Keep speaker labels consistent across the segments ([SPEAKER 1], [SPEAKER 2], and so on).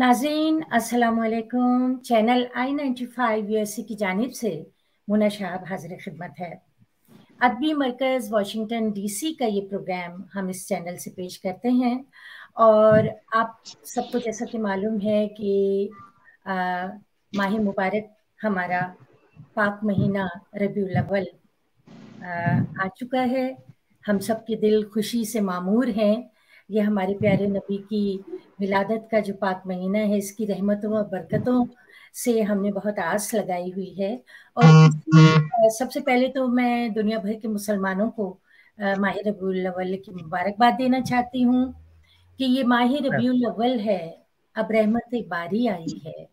[SPEAKER 1] नाजीन अस्सलाम वालेकुम channel I ninety five USC की जानब से मुना शाहब हाजिर खिदमत है। अदबी मरकज़, वाशिंगटन डीसी का ये प्रोग्राम हम इस चैनल से पेश करते हैं और आप सबको जैसा कि मालूम है कि माह मुबारक हमारा पाक महीना रबी अव्वल, आ चुका है। हम सब के दिल खुशी से मामूर हैं। ये हमारे प्यारे नबी की विलादत का जो पाक महीना है इसकी रहमतों और बरकतों से हमने बहुत आस लगाई हुई है और। सबसे पहले तो मैं दुनिया भर के मुसलमानों को माह रबी अव्वल की मुबारकबाद देना चाहती हूँ कि ये माह। रबी अव्वल है अब रहमत बारी आई है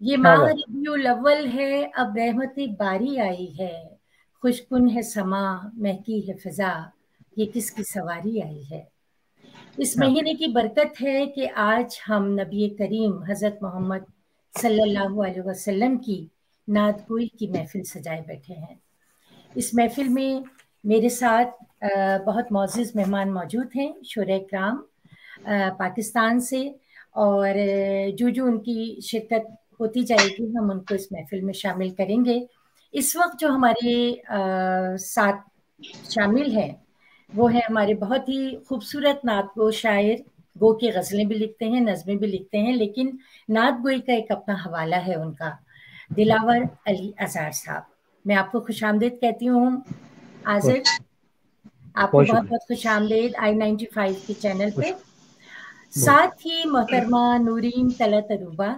[SPEAKER 1] ये माह रबी अव्वल है अब रहमत बारी आई है खुशकुन है समा महकी है फिजा ये किसकी सवारी आई है इस हाँ। महीने की बरकत है कि आज हम नबी करीम हज़रत मोहम्मद सल्लल्लाहु अलैहि वसल्लम की नात गोई की महफिल सजाए बैठे हैं इस महफिल में मेरे साथ बहुत मोज़ मेहमान मौजूद हैं शुर कराम पाकिस्तान से और जो जो उनकी शिरकत होती जाएगी हम उनको इस महफिल में शामिल करेंगे इस वक्त जो हमारे साथ शामिल हैं वो है हमारे बहुत ही खूबसूरत नात गो शायर गो की गज़लें भी लिखते हैं नज़में भी लिखते हैं लेकिन नात गोई का एक अपना हवाला है उनका दिलावर अली अजार साहब। मैं आपको खुश आमदेद कहती हूँ आजिर आपको बहुत बहुत खुश आमदेद आई नाइन्टी फाइव के चैनल पे। साथ ही मोहतरमा नूरीन तलत अरूबा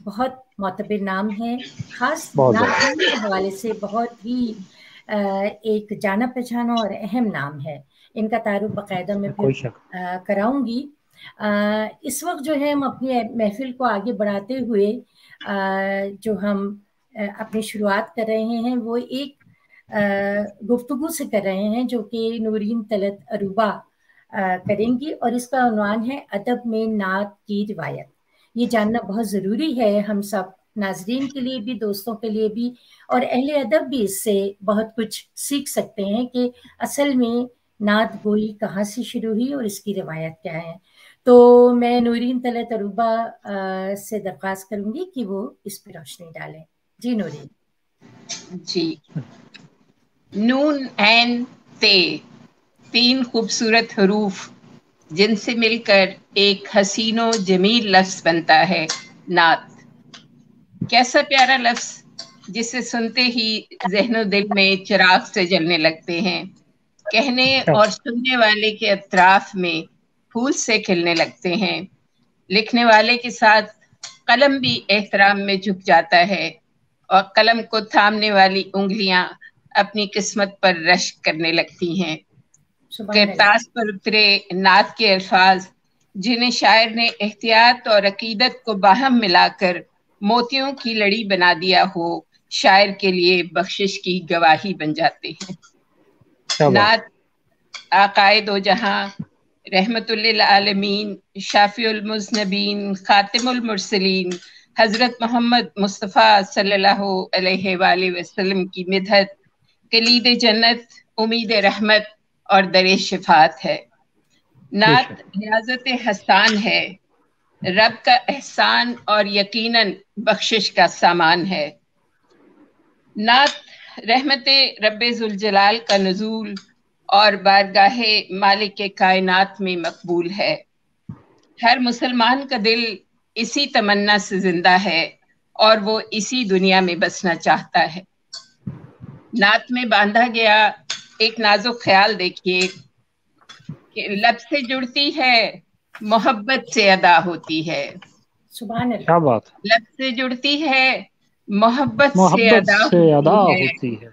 [SPEAKER 1] बहुत मोतबर नाम है खास नाम के हवाले से बहुत ही एक जाना पहचाना और अहम नाम है। इनका तारुफ बाकायदा मैं कराऊँगी। इस वक्त जो है हम अपनी महफिल को आगे बढ़ाते हुए जो हम अपनी शुरुआत कर रहे हैं वो एक गुफ्तगु से कर रहे हैं जो कि नूरीन तलत अरूबा करेंगी और इसका उनवान है अदब में नात की रिवायत। ये जानना बहुत ज़रूरी है हम सब नाजरीन के लिए भी, दोस्तों के लिए भी और अहले अदब भी इससे बहुत कुछ सीख सकते हैं कि असल में नात गोई कहाँ से शुरू हुई और इसकी रवायत क्या है। तो मैं नूरीन तल तरुबा से दरख्वास्त करूँगी कि वो इस पर रोशनी डालें। जी नूरीन।
[SPEAKER 2] जी। नून एन ते, तीन खूबसूरत हरूफ जिनसे मिलकर एक हसीनो जमील लफ्ज बनता है नात कैसा प्यारा लफ्ज जिसे सुनते ही जहनो दिल में चिराग से जलने लगते हैं। कहने और सुनने वाले के अतराफ में फूल से खिलने लगते हैं। लिखने वाले के साथ कलम भी एहतराम में झुक जाता है और कलम को थामने वाली उंगलियाँ अपनी किस्मत पर रश करने लगती हैं। करतास पर उतरे नात के अल्फाज जिन्हें शायर ने एहतियात और अकीदत को बाहम मिलाकर मोतियों की लड़ी बना दिया हो शायर के लिए बख्शिश की गवाही बन जाते हैं। नात आकाए दो जहाँ रहमतुल्लिल शाफीउल खातिमुल मुरसलीन हज़रत मोहम्मद मुस्तफ़ा सल्लल्लाहु अलैहि वसल्लम की मिदहत कलीद जन्नत उम्मीद रहमत और दर शिफात है। नात रियाजत हसान है। रब का एहसान और यकीनन बख्शिश का सामान है। नात रहमत जलाल का नजूल और बारगाह मालिक के कायनात में मकबूल है। हर मुसलमान का दिल इसी तमन्ना से ज़िंदा है और वो इसी दुनिया में बसना चाहता है। नात में बांधा गया एक नाजुक ख्याल देखिए लब से जुड़ती है मोहब्बत से अदा होती है।
[SPEAKER 3] सुबह क्या बात
[SPEAKER 2] लब से जुड़ती है मोहब्बत से अदा, से अदा होती, होती है।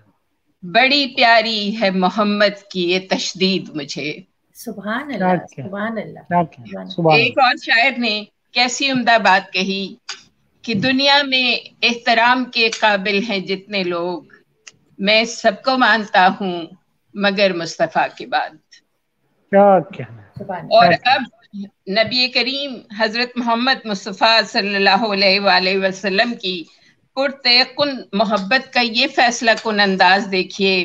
[SPEAKER 2] बड़ी प्यारी है मोहम्मद की ये तशदीद मुझे।
[SPEAKER 1] सुबह
[SPEAKER 2] एक और शायर ने कैसी उम्दा बात कही कि दुनिया में एहतराम के काबिल हैं जितने लोग। मैं सबको मानता हूँ मगर मुस्तफ़ा के बाद।
[SPEAKER 3] क्या कहना
[SPEAKER 2] और अब नबी करीम हज़रत मोहम्मद मुस्तफ़ा सल्लल्लाहु अलैहि वसल्लम की पुरतयकुन मोहब्बत का ये फैसला कन अंदाज देखिए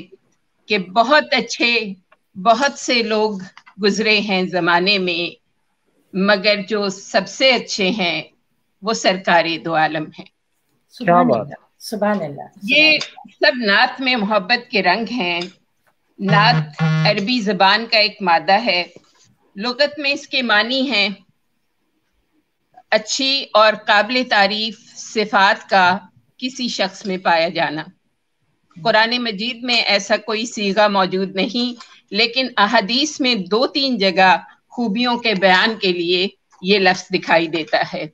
[SPEAKER 2] कि बहुत अच्छे बहुत से लोग गुजरे हैं जमाने में मगर जो सबसे अच्छे हैं वो सरकार दो आलम है।
[SPEAKER 3] क्या बात
[SPEAKER 1] सुबह
[SPEAKER 2] ये सब नात में मोहब्बत के रंग हैं। नात अरबी जबान का एक मादा है। लुगत में इसके मानी हैं अच्छी और काबिल तारीफ़ सिफात का किसी शख्स में पाया जाना। कुरान मजीद में ऐसा कोई सीगा मौजूद नहीं लेकिन अहदीस में दो तीन जगह खूबियों के बयान के लिए ये लफ्ज दिखाई देता है।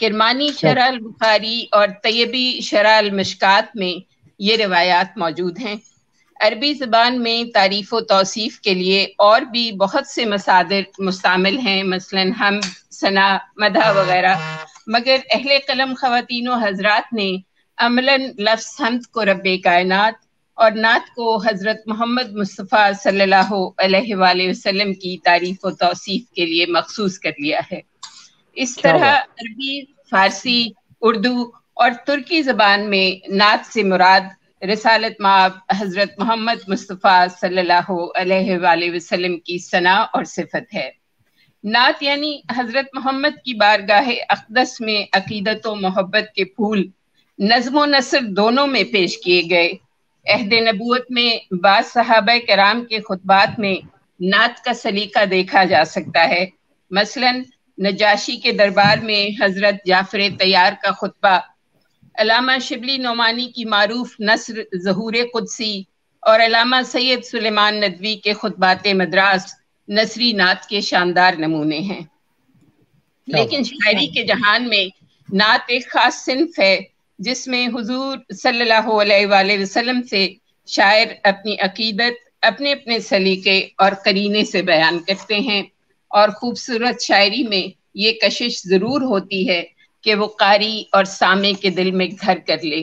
[SPEAKER 2] किरमानी शराल बुखारी और तयबी शराल मशकात में ये रिवायात मौजूद हैं। अरबी ज़बान में तारीफ़ व तोसीफ़ के लिए और भी बहुत से मसादिर मुस्तामिल हैं मसलन हम सना मदा वगैरह। मगर अहल कलम ख़वातीन हजरात ने अमला लफ्स हमद को रब कायनात और नात को हज़रत मोहम्मद मुस्तफ़ा सल्लल्लाहु अलैहि वसल्लम की तारीफ़ व तोसीफ़ के लिए मखसूस कर लिया है। इस तरह अरबी फारसी उर्दू और तुर्की ज़बान में नात से मुराद रसालत माब हज़रत मोहम्मद मुस्तफ़ा सल्लल्लाहु अलैहि वसल्लम की सना और सिफत है। नात यानी हज़रत मोहम्मद की बारगाह अकदस में अकीदत व मोहब्बत के फूल नज्म नसर दोनों में पेश किए गए। अहद नबूत में बाद साहब कराम के खुतबात में नात का सलीका देखा जा सकता है। मसलन नजाशी के दरबार में हज़रत जाफ़र तैयार का खुतबा अलामा शिबली नोमानी की मारूफ नसर जहूर कुदसी और अलामा सैयद सुलेमान नदवी के खुतबात मद्रास नसरी नात के शानदार नमूने हैं। लेकिन शायरी के जहान में नात एक खास सिंफ है जिसमें हुजूर सल्लल्लाहु अलैहि वसल्लम से शायर अपनी अकीदत अपने अपने सलीके और करीने से बयान करते हैं। और खूबसूरत शायरी में ये कशिश ज़रूर होती है कि वो कारी और सामे के दिल में घर कर ले।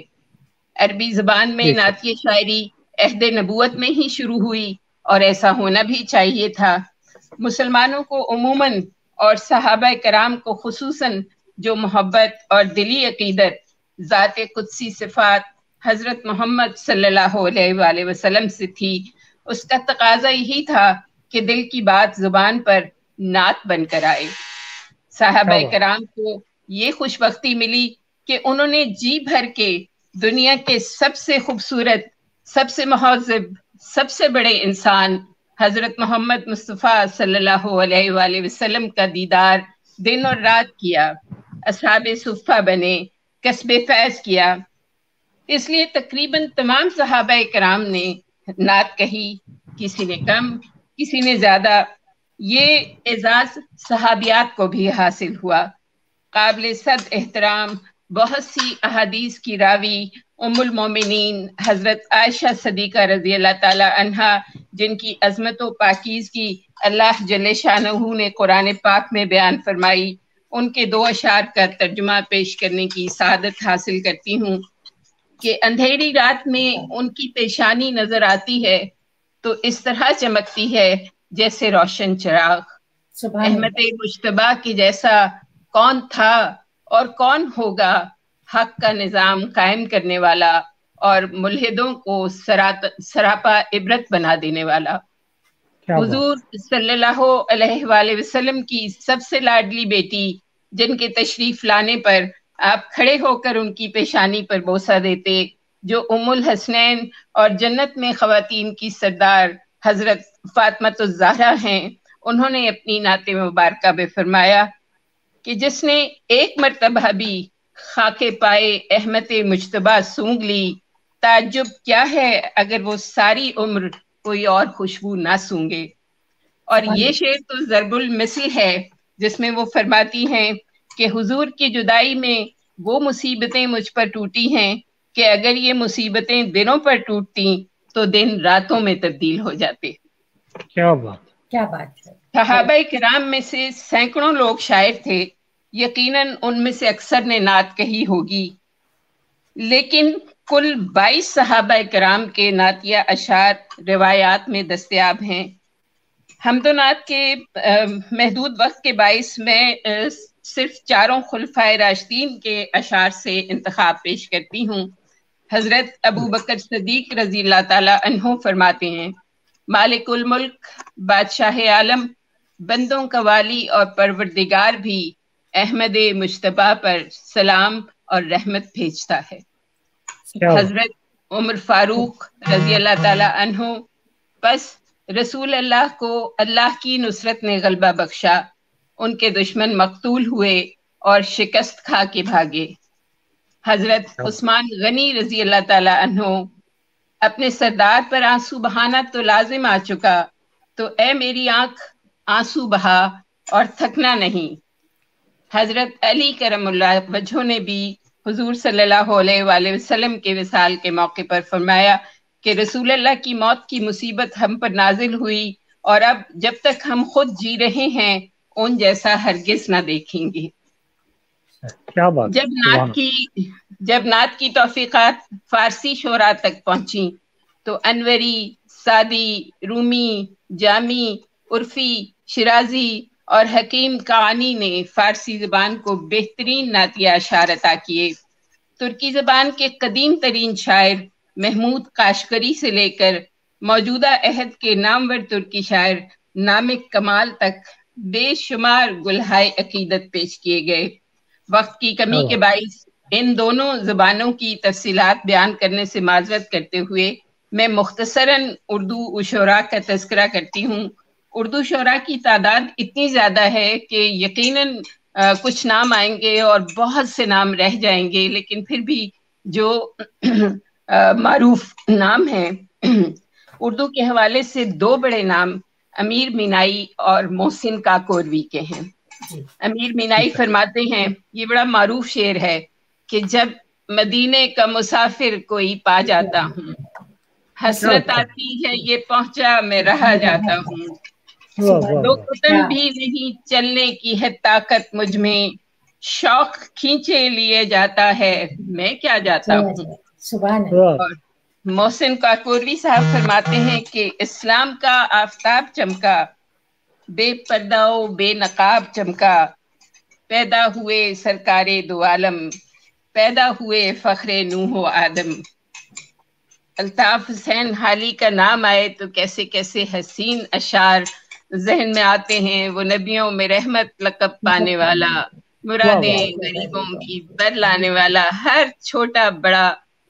[SPEAKER 2] अरबी जबान में नातिय शायरी अहद नबूत में ही शुरू हुई और ऐसा होना भी चाहिए था। मुसलमानों को उमूमन और सहाबा कराम को खसूसन जो मोहब्बत और दिली अकीदत ज़ात कुदसी सिफात हज़रत मोहम्मद सल्लल्लाहु अलैहि वसल्लम से थी उसका तकाजा यही था कि दिल की बात ज़ुबान पर नात बनकर आए। साहब कराम को ये खुशबख्ती मिली कि उन्होंने जी भर के दुनिया के सबसे खूबसूरत, सबसे महजब, सबसे बड़े इंसान हज़रत मोहम्मद मुस्तफ़ा सल्लल्लाहु अलैहि वसल्लम का दीदार दिन और रात किया असहाब सुफ़ा बने, कस्बे फैज किया। इसलिए तकरीबन तमाम सहाबा कराम ने नात कही, किसी ने कम, किसी ने ज़्यादा। ये एजाज सहाबियात को भी हासिल हुआ। काबिल सद एहतराम बहुत सी अहादीस की रावी उमुल मोमिनीन हज़रत आयशा सदीका रज़ी अल्लाह ताला अनहा जिनकी अजमत व पाकिज की अल्लाह जल शाहू ने कुरान पाक में बयान फरमाई उनके दो अशार का तर्जुमा पेश करने की सादत हासिल करती हूँ कि अंधेरी रात में उनकी पेशानी नज़र आती है तो इस तरह चमकती है जैसे रोशन चिराग। अहमद मुशतबा की जैसा कौन था और कौन होगा? हक का निज़ाम कायम करने वाला और मुलहिदों को सरापा इबरत बना देने वाला। हुजूर सल्लल्लाहु अलैहि वसल्लम की सबसे लाडली बेटी जिनके तशरीफ़ लाने पर आप खड़े होकर उनकी पेशानी पर बोसा देते जो उमुल हसनैन और जन्नत में खवातीन की सरदार हज़रत फातमत हैं उन्होंने अपनी नाते मुबारक में फरमाया कि जिसने एक मरतबा भी खाके पाए अहमत मुशतबा सूंघ ली ताजुब क्या है अगर वो सारी उम्र कोई और खुशबू ना सूँगे और ये शेर तो जरबुल मिसल है जिसमें वो फरमाती हैं कि हुजूर की जुदाई में वो मुसीबतें मुझ पर टूटी हैं कि अगर ये मुसीबतें दिनों पर टूटती तो दिन रातों में तब्दील हो जाते।
[SPEAKER 3] क्या बात।
[SPEAKER 1] क्या बात है।
[SPEAKER 2] सहाबा कराम में से सैकड़ों लोग शायर थे। यकीनन उनमें से अक्सर ने नात कही होगी। लेकिन कुल 22 सहाबा कराम के नातिया अशार रिवायात में दस्तियाब हैं। हमदोनात के महदूद वक्त के बाईस में आ, सिर्फ़ चारों खुलफाए राशदीन के अशार से इंतखब पेश करती हूँ। हज़रत अबू बकर सदीक रज़ी अल्लाह तला फरमाते हैं मालिकुल मुल्क बादशाह आलम बंदों का वाली और परवरदिगार भी अहमद मुशतबा पर सलाम और रहमत भेजता है। हज़रत उमर फारूक रज़ी अल्लाह ताला अनहु बस रसूल अल्लाह को अल्लाह की नुसरत ने गलबा बख्शा उनके दुश्मन मकतूल हुए और शिकस्त खा के भागे। हज़रत उस्मान गनी रज़ी अल्लाह ताला अनहु अपने सरदार पर आँसू बहाना तो लाजिम आ चुका तो ए मेरी आँख आँसू बहा और थकना नहीं। हज़रत अली करमुल्ला वजह ने भी हजूर सल्लल्लाहु अलैहि वसल्लम के विसाल के मौके पर फरमाया कि रसूल अल्लाह की मौत की मुसीबत हम पर नाजिल हुई और अब जब तक हम खुद जी रहे हैं उन जैसा हरगिज ना देखेंगे।
[SPEAKER 3] क्या बात
[SPEAKER 2] जब नात की जब नात की तोफीकात फारसी शोरा तक पहुँची तो अनवरी सादी रूमी जामी उर्फी शिराजी और हकीम कानी ने फारसी जबान को बेहतरीन नातिया अशारता किए। तुर्की जबान के कदीम तरीन शायर महमूद काशकरी से लेकर मौजूदा अहद के नामवर तुर्की शायर नामिक कमाल तक बेशुमार गुलहाय अकीदत पेश किए गए। वक्त की कमी के बाईस इन दोनों जबानों की तफसीलात बयान करने से माजरत करते हुए मैं मुख्तसरन उर्दू उशरा का तस्करा करती हूँ। उर्दू शरा की तादाद इतनी ज़्यादा है कि यकीनन कुछ नाम आएँगे और बहुत से नाम रह जाएँगे लेकिन फिर भी जो मारूफ नाम है उर्दू के हवाले से दो बड़े नाम अमीर मीनाई और मोहसिन काकोरवी के हैं। अमीर मीनाई फरमाते हैं ये बड़ा मारूफ शेर है कि जब मदीने का मुसाफिर कोई पा जाता हूँ हसरत आती है ये पहुँचा मैं रहा जाता हूँ। दो कुतन भी नहीं चलने की है ताकत मुझमें। शौक खींचे लिए जाता है। मैं क्या जाता हूँ? मोहसिन काकोरवी साहब फरमाते हैं कि इस्लाम का आफताब चमका बेपर्दाओ बेनकाब चमका। पैदा हुए सरकारे दो आलम पैदा हुए फखरे नूहो आदम। अल्ताफ हुसैन हाली का नाम आए तो कैसे कैसे हसीन अशार जहन में आते हैं वो नबियों में रहमत लकब पाने वाला मुरादें गरीबों की बर लाने वाला हर छोटा बड़ा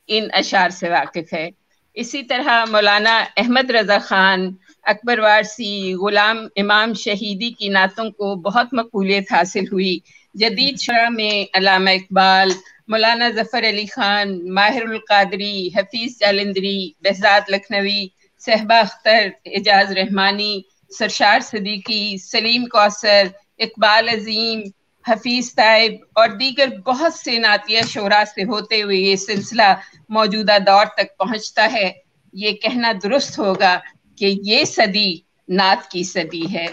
[SPEAKER 2] इन अशार से वाकिफ है। इसी तरह मौलाना अहमद रजा खान अकबर वारसी गुलाम इमाम शहीदी की नातों को बहुत मकबूलियत हासिल हुई। जदीद शरा में अलामा इकबाल मौलाना ज़फ़र अली खान माहिर कादरी हफीज जालंदरी बहजाद लखनवी सहबा अख्तर एजाज रहमानी सरशार सदीकी सलीम कौसर इकबाल अजीम हफीज ताइब और दीगर बहुत से नातिया शोरा से होते हुए ये सिलसिला मौजूदा दौर तक पहुँचता है। ये कहना दुरुस्त होगा कि ये सदी नात की सदी है।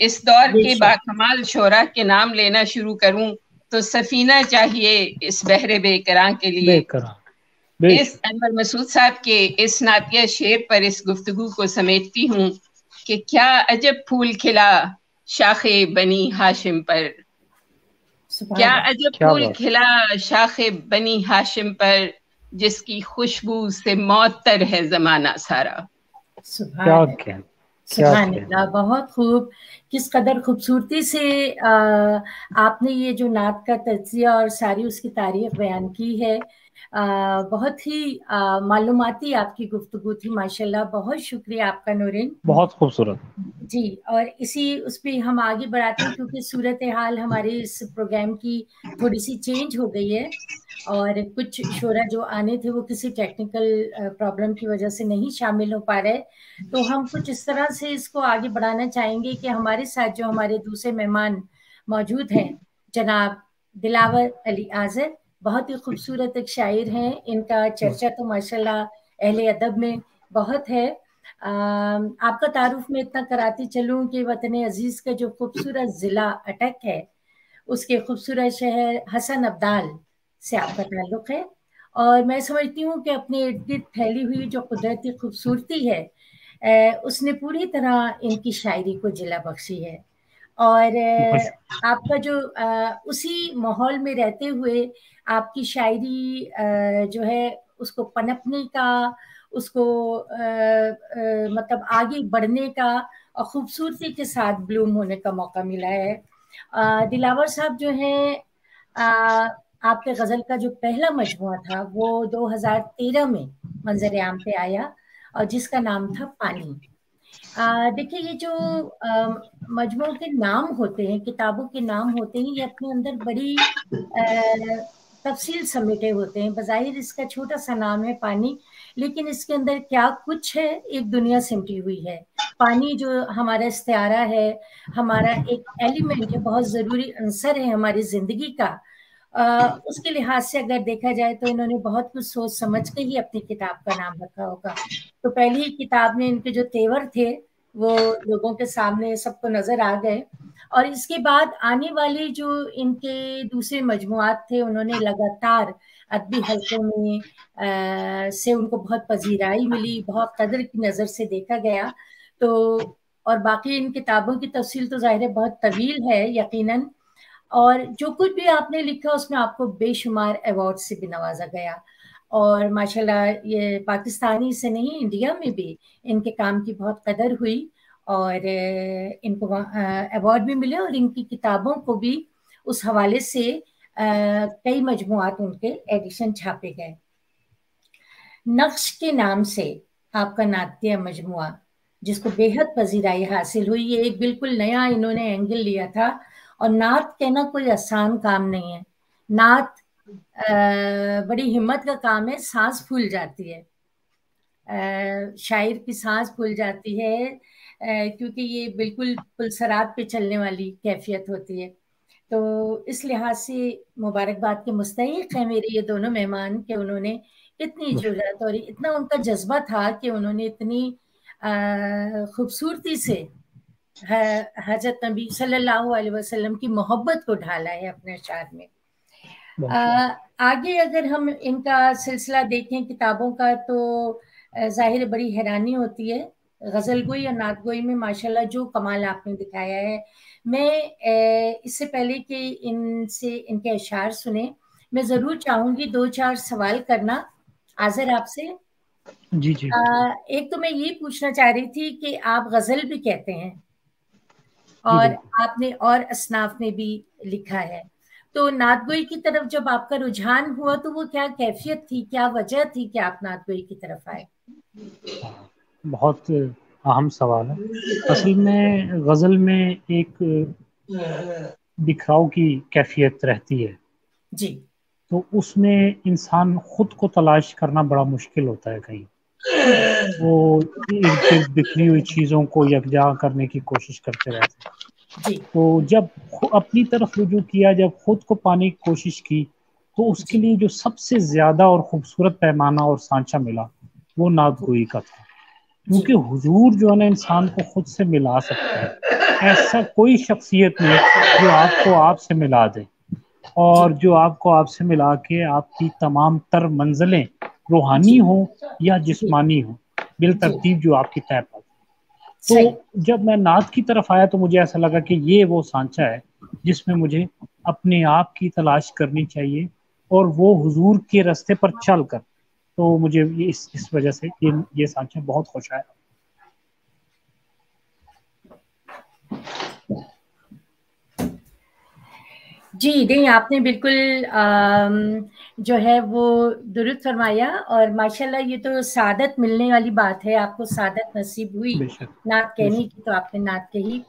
[SPEAKER 2] इस दौर के बाकमाल शोरा के नाम लेना शुरू करूँ तो सफीना चाहिए इस बहरे बेकरां के लिए। इस अनवर मसूद साहब के इस नातिया शेर पर इस गुफ्तगु को समेटती हूँ कि क्या अजब फूल खिला शाखे बनी हाशिम पर? क्या अजब फूल खिला शाखे बनी हाशिम पर जिसकी खुशबू से मौतर है जमाना सारा?
[SPEAKER 1] क्या बहुत खूब। किस कदर खूबसूरती से आ, आपने ये जो नात का तजिया और सारी उसकी तारीफ़ बयान की है। बहुत ही मालूमती आपकी गुफ्तगु थी माशाल्लाह। बहुत शुक्रिया आपका नूरिन।
[SPEAKER 3] बहुत खूबसूरत।
[SPEAKER 1] जी और इसी उस पर हम आगे बढ़ाते हैं क्योंकि सूरत हाल हमारे इस प्रोग्राम की थोड़ी सी चेंज हो गई है और कुछ शोरा जो आने थे वो किसी टेक्निकल प्रॉब्लम की वजह से नहीं शामिल हो पा रहे। तो हम कुछ इस तरह से इसको आगे बढ़ाना चाहेंगे कि हमारे साथ जो हमारे दूसरे मेहमान मौजूद हैं जनाब दिलावर अली आजर बहुत ही खूबसूरत एक शायर हैं। इनका चर्चा तो माशाल्लाह अहले अदब में बहुत है। आ, आपका तारुफ में इतना कराती चलूँ कि वतन अज़ीज़ का जो खूबसूरत ज़िला अटक है उसके खूबसूरत शहर हसन अब्दाल से आपका ताल्लुक़ है। और मैं समझती हूँ कि अपने इर्द गिर्द फैली हुई जो कुदरती खूबसूरती है उसने पूरी तरह इनकी शायरी को जिला बख्शी है। और आपका जो उसी माहौल में रहते हुए आपकी शायरी जो है उसको पनपने का उसको मतलब आगे बढ़ने का और खूबसूरती के साथ ब्लूम होने का मौका मिला है। आ, दिलावर साहब जो है आपके गज़ल का जो पहला मजमुआ था वो 2013 में मंजर आम पे आया और जिसका नाम था पानी। देखिए, ये जो मजमुओं के नाम होते हैं, किताबों के नाम होते हैं, ये अपने अंदर बड़ी तफसील समेटे होते हैं। बज़ाहिर इसका छोटा सा नाम है पानी, लेकिन इसके अंदर क्या कुछ है, एक दुनिया सिमटी हुई है। पानी जो हमारा इस्तारा है, हमारा एक एलिमेंट है, बहुत ज़रूरी अंसर है हमारी ज़िंदगी का। उसके लिहाज से अगर देखा जाए तो इन्होंने बहुत कुछ सोच समझ के ही अपनी किताब का नाम रखा होगा। तो पहली किताब में इनके जो तेवर थे वो लोगों के सामने सबको नज़र आ गए। और इसके बाद आने वाले जो इनके दूसरे मजमुआत थे उन्होंने लगातार अदबी हल्कों में आ, से उनको बहुत पजीराई मिली बहुत कदर की नज़र से देखा गया। तो और बाकी इन किताबों की तफसील तो ज़ाहिर बहुत तवील है यकीनन। और जो कुछ भी आपने लिखा, उसमें आपको बेशुमार अवार्ड से भी नवाजा गया। और माशाल्लाह, ये पाकिस्तानी से नहीं, इंडिया में भी इनके काम की बहुत कदर हुई और इनको अवार्ड भी मिले और इनकी किताबों को भी उस हवाले से कई मजमुआत उनके एडिशन छापे गए। नक्श के नाम से आपका नाट्य मजमुआ, जिसको बेहद पजीराई हासिल हुई, ये एक बिल्कुल नया इन्होंने एंगल लिया था। और नात कहना कोई आसान काम नहीं है। नात बड़ी हिम्मत का काम है सांस फूल जाती है। शायर की सांस फूल जाती है क्योंकि ये बिल्कुल पुलसरात पे चलने वाली कैफियत होती है। तो इस लिहाज से मुबारकबाद के मुस्तक है मेरे ये दोनों मेहमान के उन्होंने इतनी ज़रूरत और इतना उनका जज्बा था कि उन्होंने इतनी खूबसूरती से हज़रत नबी सल्लल्लाहु अलैहि वसल्लम की मोहब्बत को ढाला है अपने शार में। आ, आगे अगर हम इनका सिलसिला देखें किताबों का तो ज़ाहिर बड़ी हैरानी होती है। गज़ल गोई और नात गोई में माशाल्लाह जो कमाल आपने दिखाया है। मैं इससे पहले कि इनसे इनके अशार सुने मैं ज़रूर चाहूँगी दो चार सवाल करना। आजर आपसे?
[SPEAKER 3] जी जी।
[SPEAKER 1] आ, एक तो मैं ये पूछना चाह रही थी कि आप गज़ल भी कहते हैं। और आपने और असनाफ में भी लिखा है। तो नातगोई की तरफ़ जब आपका रुझान हुआ तो वो क्या कैफियत थी क्या वजह थी कि आप नातगोई की तरफ़ आए?
[SPEAKER 3] बहुत अहम सवाल है। असल में गज़ल में एक बिखराव की कैफियत रहती है।
[SPEAKER 1] जी।
[SPEAKER 3] तो उसमें इंसान खुद को तलाश करना बड़ा मुश्किल होता है कहीं। वो इर्द बिखरी हुई चीज़ों को यकजा करने की कोशिश करते रहते
[SPEAKER 1] जी।
[SPEAKER 3] तो जब अपनी तरफ़ रुजू किया जब खुद को पाने की कोशिश की तो उसके लिए जो सबसे ज़्यादा और खूबसूरत पैमाना और सांचा मिला वो नादगोई का था। क्योंकि हुजूर जो है ना इंसान को खुद से मिला सकता है। ऐसा कोई शख्सियत नहीं जो आपको आपसे मिला दे। और जो आपको आपसे मिला के आपकी तमाम तर मंजिलें रूहानी हो या जिस्मानी हो बिल तरतीब जो आपकी तय पर तो जब मैं नाथ की तरफ़ आया तो मुझे ऐसा लगा कि ये वो सांचा है जिसमें मुझे अपने आप की तलाश करनी चाहिए और वो हुजूर के रास्ते पर चल कर तो मुझे ये इस इस वजह से ये ये सांचा बहुत खुश आया।
[SPEAKER 1] जी नहीं आपने बिल्कुल जो है वो दुरुस्त फरमाया और माशाल्लाह ये तो सादत मिलने वाली बात है आपको सादत नसीब हुई नात कहने की तो आपने नात कही।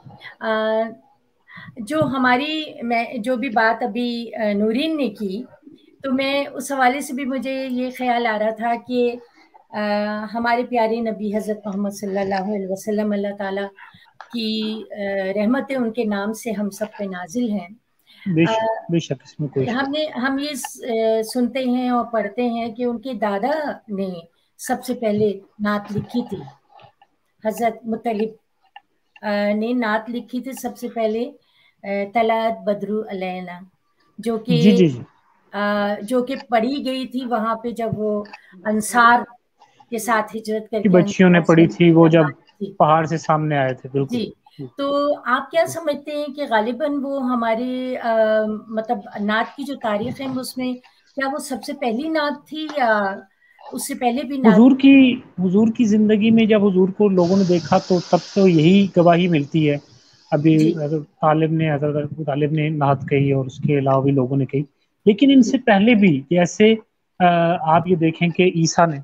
[SPEAKER 1] जो हमारी मैं जो भी बात अभी नूरीन ने की तो मैं उस हवाले से भी मुझे ये ख्याल आ रहा था कि आ, हमारे प्यारे नबी हज़रत मोहम्मद सल्लल्लाहु अलैहि वसल्लम अल्लाह ताला की रहमतें उनके नाम से हम सब पे नाजिल हैं।
[SPEAKER 3] बेशक इसमें कोई
[SPEAKER 1] हमने हम ये सुनते हैं और पढ़ते हैं कि उनके दादा ने सबसे पहले नात लिखी थी। हज़रत मुतलिब ने नात लिखी थी सबसे पहले तलात बदरू अलैना जो कि जो कि पढ़ी गई थी वहाँ पे जब वो अंसार के साथ हिजरत करके
[SPEAKER 3] बच्चियों ने पढ़ी थी वो जब पहाड़ से सामने आए थे बिल्कुल। जी
[SPEAKER 1] तो आप क्या समझते हैं कि गालिबन वो हमारे आ, मतलब नात की जो तारीख है उसमें क्या वो सबसे पहली नात थी या उससे पहले भी
[SPEAKER 3] हुजूर की हुजूर की ज़िंदगी में जब हुजूर को लोगों ने देखा तो तब तो यही गवाही मिलती है। अभी तालिब ने हज़रत तालिब ने नात कही और उसके अलावा भी लोगों ने कही। लेकिन इनसे पहले भी जैसे आप ये देखें कि ईसा ने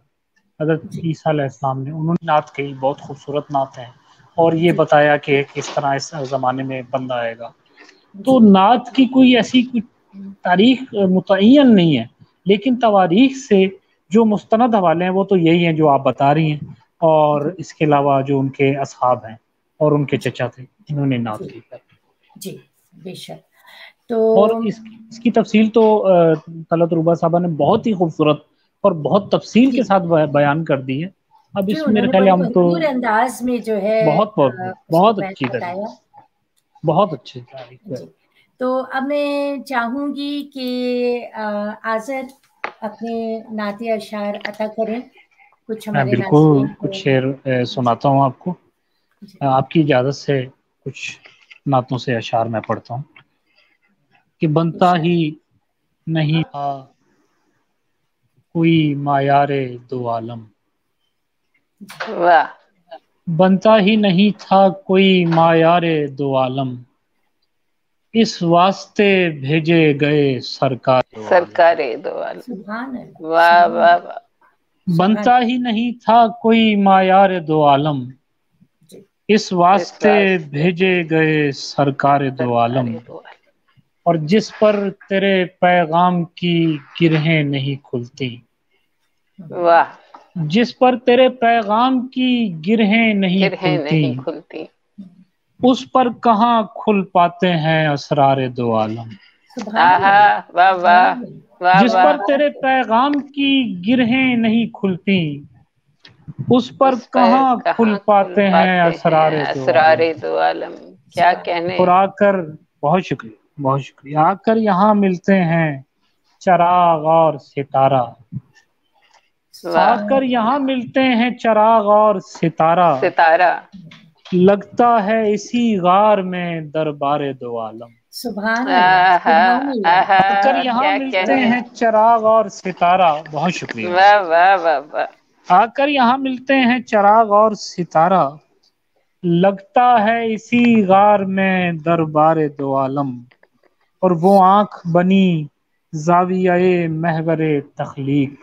[SPEAKER 3] हज़रत ईसा ने उन्होंने नात कही बहुत खूबसूरत नात है। और ये बताया कि किस तरह इस ज़माने में बंदा आएगा। तो नात की कोई ऐसी कोई तारीख मुतन नहीं है लेकिन तवारीख से जो मुस्तनद हवाले हैं वो तो यही हैं जो आप बता रही हैं और इसके अलावा जो उनके असहाब हैं और उनके चचा थे इन्होंने नात की।
[SPEAKER 1] जी बेशक। तो
[SPEAKER 3] और इस, इसकी तफसील तो तलत रूबा साहबा ने बहुत ही खूबसूरत और बहुत तफसील के साथ बयान कर दी है। अब इस मेरे ख्याल हम तो
[SPEAKER 1] अंदाज में जो है
[SPEAKER 3] बहुत बहुत बहुत अच्छी तरह बहुत अच्छी
[SPEAKER 1] तो अब मैं चाहूँगी कि आजर अपने नाते अशार अता करें।
[SPEAKER 3] कुछ हमारे बिल्कुल कुछ शेर सुनाता हूँ आपको। आपकी इजाज़त से कुछ नातों से अशार मैं पढ़ता हूँ। कि बनता ही नहीं था कोई मायारे दो आलम। वाह। बनता ही नहीं था कोई मायारे दो आलम। इस वास्ते भेजे गए सरकार।
[SPEAKER 2] सरकार दो आलम। वाह वाह वाह।
[SPEAKER 3] बनता ही नहीं था कोई मायार दो आलम। इस वास्ते भेजे गए सरकार दो आलम। और जिस पर तेरे पैगाम की गिरहें नहीं खुलती।
[SPEAKER 2] वाह।
[SPEAKER 3] जिस पर तेरे पैगाम की गिरहें नहीं गिरहें खुलती, नहीं खुलती उस पर कहा खुल पाते हैं असरार दो आलम?
[SPEAKER 2] वाह वाह
[SPEAKER 3] जिस पर तेरे पैगाम की गिरहें नहीं खुलती उस पर कहा खुल पाते हैं
[SPEAKER 2] असरार दो आलम? क्या कहने?
[SPEAKER 3] और आकर बहुत शुक्रिया बहुत शुक्रिया। आकर यहाँ मिलते हैं चराग और सितारा। आकर यहाँ मिलते हैं चराग और सितारा।
[SPEAKER 2] सितारा।
[SPEAKER 3] लगता है इसी गार में दरबार दो आलम। आकर यहाँ मिलते हैं? चराग और सितारा। बहुत शुक्रिया।
[SPEAKER 2] वाह वाह वाह वाह।
[SPEAKER 3] आकर यहाँ मिलते हैं चराग और सितारा। लगता है इसी गार में दरबार दो आलम। और वो आँख बनी जाविया महवर तखलीक।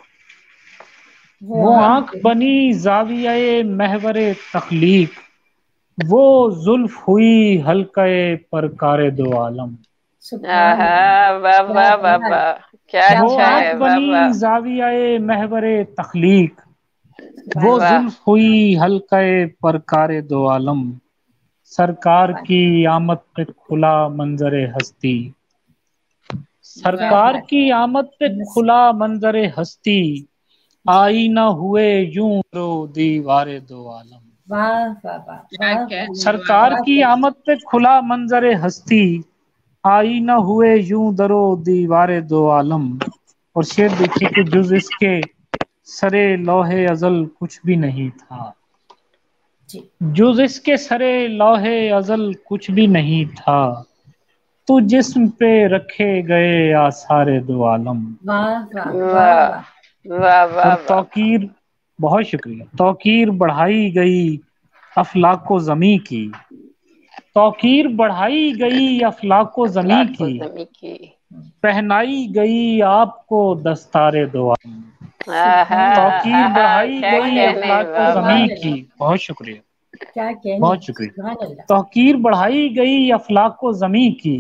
[SPEAKER 3] वो आँख बनी जाविया महवर तखलीक। वो जुल्फ हुई हल्का परकार दो आलम।
[SPEAKER 2] क्या
[SPEAKER 3] वो अच्छा आँख बनी जाविया महवर तखलीक। वो जुल्फ हुई हल्का परकार दो आलम। सरकार की आमद पे खुला मंजर हस्ती। सरकार की आमद पे खुला मंजर हस्ती। आई न हुए यूँ रो दीवारे दो आलम। सरकार की आमद पे खुला मंजर हस्ती आई न हुए यूँ दरो दीवारे दो आलम। और शेर देखिए कि जुज इसके सरे लोहे अजल कुछ भी नहीं था। जुज इसके सरे लोहे अजल कुछ भी नहीं था। तो जिस्म पे रखे गए आसारे दो आलम। तोकीर बहुत शुक्रिया। तोकीर बढ़ाई गई अफलाको जमी की। तोकीर बढ़ाई गई अफलाको जमी की। पहनाई गई आपको दस्तारे दो तोकीर बढ़ाई गई अफलाको जमी की। बहुत शुक्रिया। बहुत शुक्रिया। तोकीर बढ़ाई गई अफलाको जमी की।